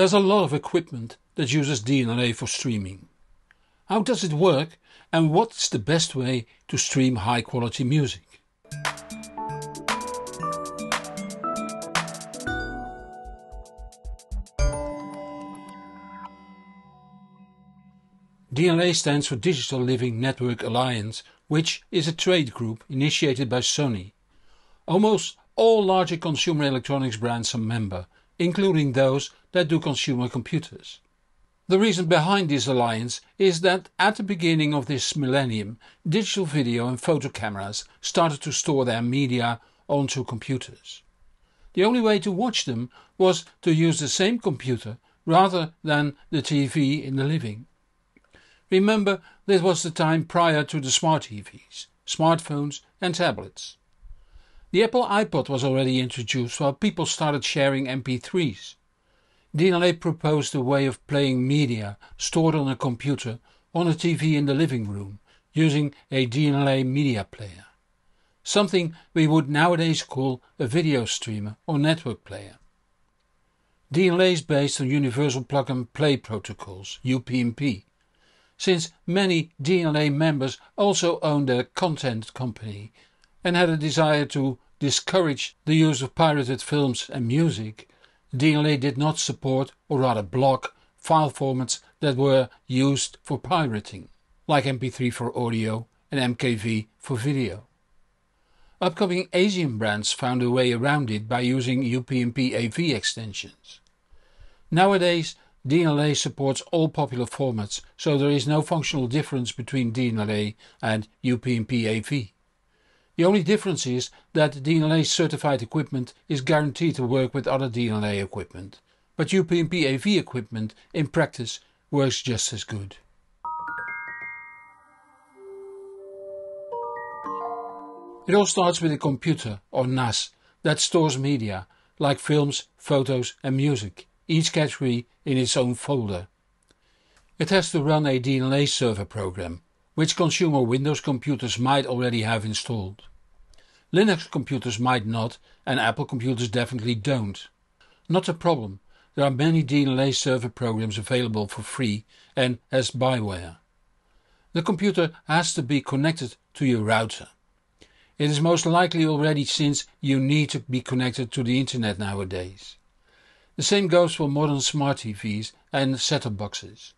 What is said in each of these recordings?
There's a lot of equipment that uses DLNA for streaming. How does it work and what's the best way to stream high quality music? DLNA stands for Digital Living Network Alliance, which is a trade group initiated by Sony. Almost all larger consumer electronics brands are member, including those that do consumer computers. The reason behind this alliance is that at the beginning of this millennium digital video and photo cameras started to store their media onto computers. The only way to watch them was to use the same computer rather than the TV in the living. Remember this was the time prior to the smart TVs, smartphones and tablets. The Apple iPod was already introduced while people started sharing MP3s. DLNA proposed a way of playing media stored on a computer on a TV in the living room using a DLNA media player. Something we would nowadays call a video streamer or network player. DLNA is based on Universal Plug and Play protocols, UPnP, since many DLNA members also own a content company and had a desire to discourage the use of pirated films and music, DLNA did not support or rather block file formats that were used for pirating, like MP3 for audio and MKV for video. Upcoming Asian brands found a way around it by using UPnP AV extensions. Nowadays DLNA supports all popular formats, so there is no functional difference between DLNA and UPnP AV. The only difference is that DLNA certified equipment is guaranteed to work with other DLNA equipment, but UPnP AV equipment in practice works just as good. It all starts with a computer or NAS that stores media like films, photos and music each category in its own folder. It has to run a DLNA server program, which consumer Windows computers might already have installed. Linux computers might not and Apple computers definitely don't. Not a problem, there are many DLNA server programs available for free and as byware. The computer has to be connected to your router. It is most likely already since you need to be connected to the internet nowadays. The same goes for modern smart TVs and set-top boxes.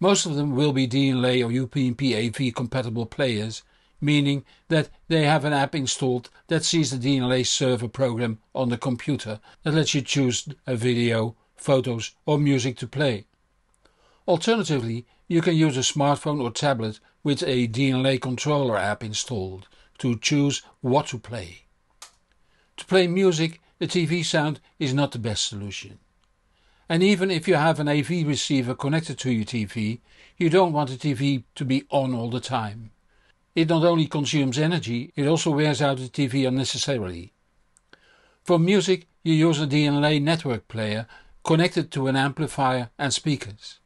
Most of them will be DLNA or UPnP AV compatible players, meaning that they have an app installed that sees the DLNA server program on the computer that lets you choose a video, photos or music to play. Alternatively, you can use a smartphone or tablet with a DLNA controller app installed to choose what to play. To play music the TV sound is not the best solution. And even if you have an AV receiver connected to your TV, you don't want the TV to be on all the time. It not only consumes energy, it also wears out the TV unnecessarily. For music you use a DLNA network player connected to an amplifier and speakers.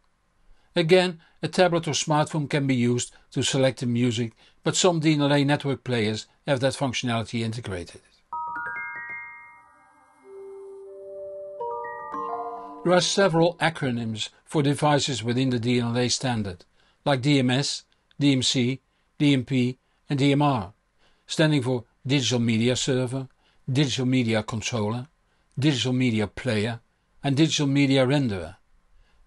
Again, a tablet or smartphone can be used to select the music, but some DLNA network players have that functionality integrated. There are several acronyms for devices within the DLNA standard, like DMS, DMC, DMP and DMR, standing for Digital Media Server, Digital Media Controller, Digital Media Player and Digital Media Renderer.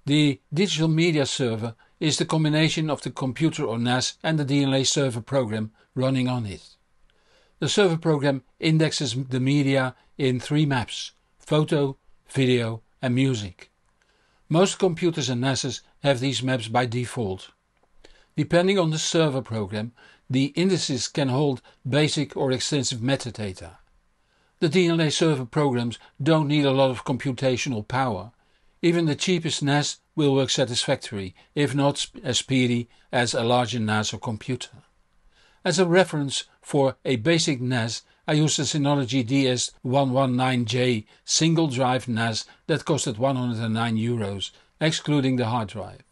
The Digital Media Server is the combination of the computer or NAS and the DLNA server program running on it. The server program indexes the media in three maps, photo, video and music. Most computers and NASs have these maps by default. Depending on the server program, the indices can hold basic or extensive metadata. The DLNA server programs don't need a lot of computational power. Even the cheapest NAS will work satisfactory, if not as speedy as a larger NAS or computer. As a reference for a basic NAS, I used the Synology DS119J single drive NAS that costed 109 euros, excluding the hard drive.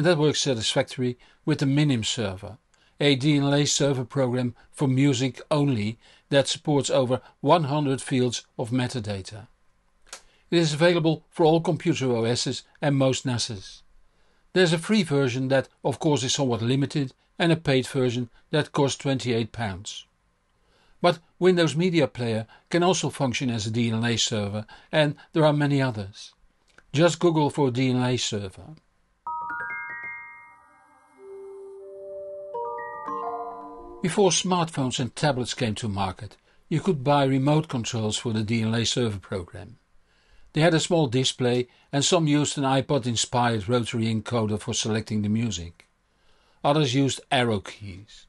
And that works satisfactory with the Minim server, a DLNA server program for music only that supports over 100 fields of metadata. It is available for all computer OSs and most NASs. There's a free version that of course is somewhat limited and a paid version that costs £28. But Windows Media Player can also function as a DLNA server and there are many others. Just Google for DLNA server. Before smartphones and tablets came to market, you could buy remote controls for the DLNA server program. They had a small display and some used an iPod inspired rotary encoder for selecting the music. Others used arrow keys.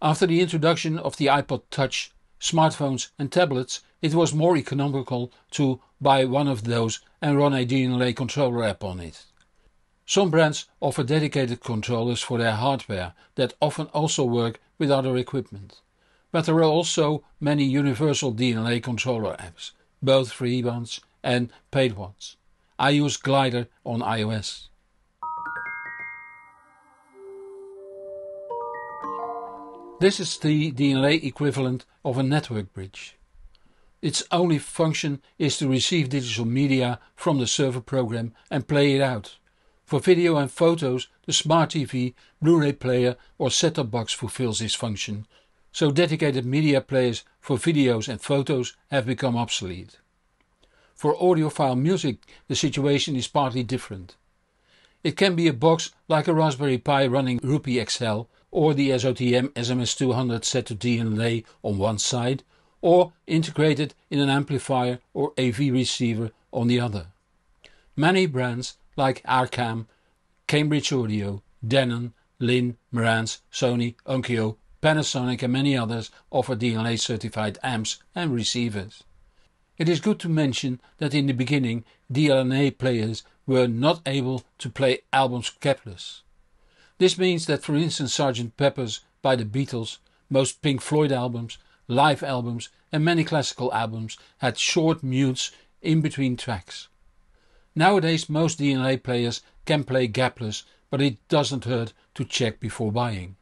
After the introduction of the iPod Touch, smartphones and tablets it was more economical to buy one of those and run a DLNA controller app on it. Some brands offer dedicated controllers for their hardware that often also work with other equipment. But there are also many universal DLNA controller apps, both free ones and paid ones. I use Glider on iOS. This is the DLNA equivalent of a network bridge. Its only function is to receive digital media from the server program and play it out. For video and photos, the Smart TV, Blu-ray player or set-top box fulfills this function, so dedicated media players for videos and photos have become obsolete. For audiophile music the situation is partly different. It can be a box like a Raspberry Pi running RoPieee XL or the SOTM SMS200 set to DLNA on one side or integrated in an amplifier or AV receiver on the other. Many brands like Arcam, Cambridge Audio, Denon, Linn, Marantz, Sony, Onkyo, Panasonic and many others offer DLNA certified amps and receivers. It is good to mention that in the beginning DLNA players were not able to play albums gapless. This means that for instance Sgt. Pepper's by the Beatles, most Pink Floyd albums, live albums and many classical albums had short mutes in between tracks. Nowadays most DLNA players can play gapless but it doesn't hurt to check before buying.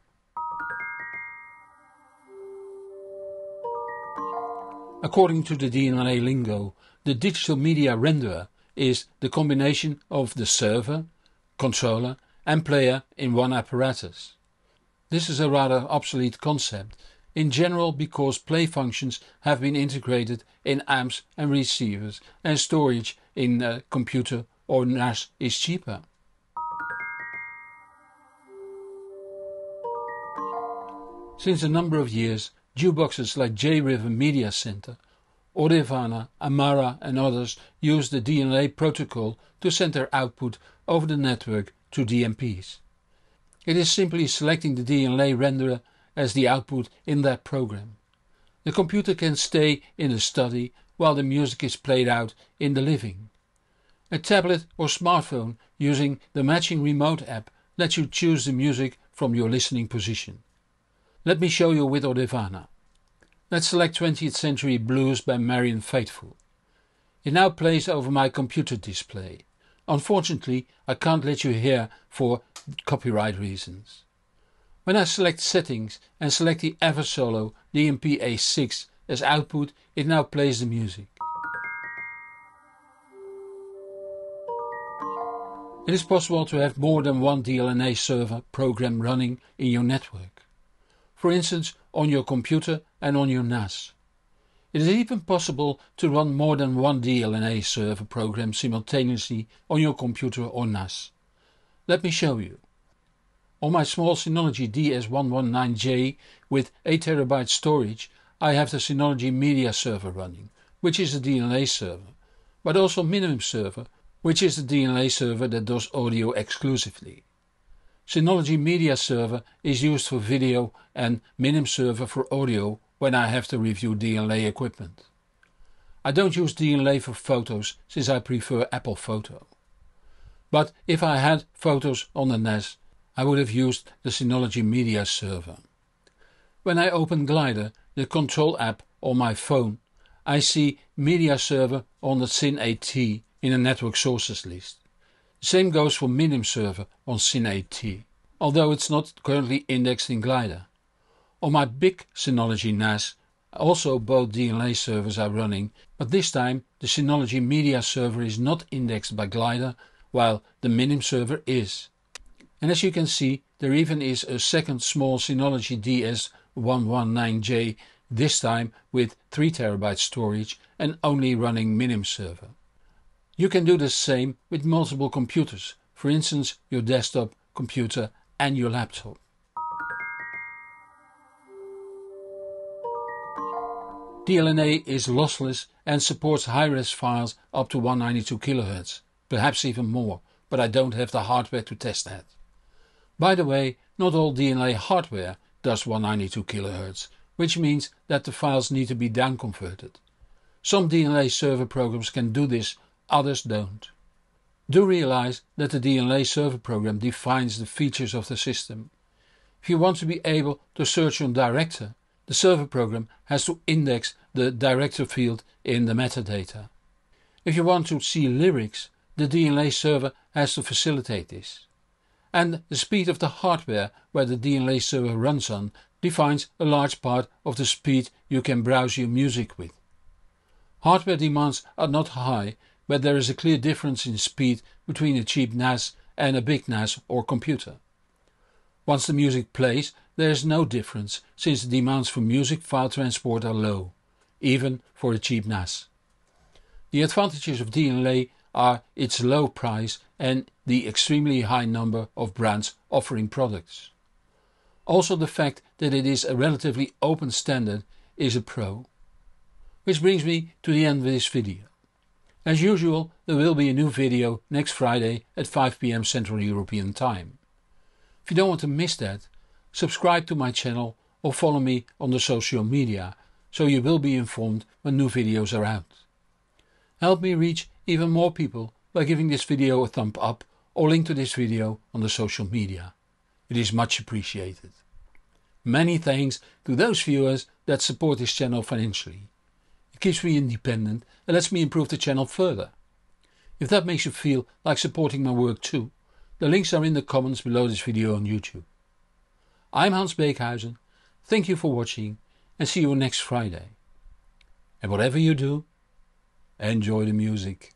According to the DLNA lingo, the digital media renderer is the combination of the server, controller and player in one apparatus. This is a rather obsolete concept, in general because play functions have been integrated in amps and receivers and storage in a computer or NAS is cheaper. Since a number of years, jukeboxes like JRiver Media Center, Audirvana, Amarra and others use the DLNA protocol to send their output over the network to DMPs. It is simply selecting the DLNA renderer as the output in that program. The computer can stay in the study while the music is played out in the living. A tablet or smartphone using the matching remote app lets you choose the music from your listening position. Let me show you with Audirvana. Let's select 20th Century Blues by Marianne Faithfull. It now plays over my computer display. Unfortunately I can't let you hear for copyright reasons. When I select settings and select the Eversolo DMP A6 as output it now plays the music. It is possible to have more than one DLNA server program running in your network. For instance on your computer and on your NAS. It is even possible to run more than one DLNA server program simultaneously on your computer or NAS. Let me show you. On my small Synology DS119J with 8TB storage I have the Synology Media Server running, which is a DLNA server, but also Minim Server which is the DLNA server that does audio exclusively. Synology Media Server is used for video and Minim Server for audio when I have to review DLNA equipment. I don't use DLNA for photos since I prefer Apple Photo. But if I had photos on the NAS I would have used the Synology Media Server. When I open Glider, the control app on my phone, I see Media Server on the SYN-AT in the network sources list. The same goes for Minim server on SYN-AT, although it's not currently indexed in Glider. On my big Synology NAS also both DLNA servers are running, but this time the Synology media server is not indexed by Glider while the Minim server is. And as you can see there even is a second small Synology DS119J this time with 3TB storage and only running Minim server. You can do the same with multiple computers, for instance your desktop computer and your laptop. DLNA is lossless and supports high-res files up to 192 kHz, perhaps even more, but I don't have the hardware to test that. By the way, not all DLNA hardware does 192 kHz, which means that the files need to be downconverted. Some DLNA server programs can do this, others don't. Do realize that the DLNA server program defines the features of the system. If you want to be able to search on director, the server program has to index the director field in the metadata. If you want to see lyrics, the DLNA server has to facilitate this. And the speed of the hardware where the DLNA server runs on defines a large part of the speed you can browse your music with. Hardware demands are not high, but there is a clear difference in speed between a cheap NAS and a big NAS or computer. Once the music plays, there is no difference since the demands for music file transport are low, even for a cheap NAS. The advantages of DLNA are its low price and the extremely high number of brands offering products. Also the fact that it is a relatively open standard is a pro. Which brings me to the end of this video. As usual there will be a new video next Friday at 5pm Central European Time. If you don't want to miss that, subscribe to my channel or follow me on the social media so you will be informed when new videos are out. Help me reach even more people by giving this video a thumb up or link to this video on the social media. It is much appreciated. Many thanks to those viewers that support this channel financially. It keeps me independent and lets me improve the channel further. If that makes you feel like supporting my work too, the links are in the comments below this video on YouTube. I'm Hans Beekhuyzen, thank you for watching and see you next Friday. And whatever you do, enjoy the music.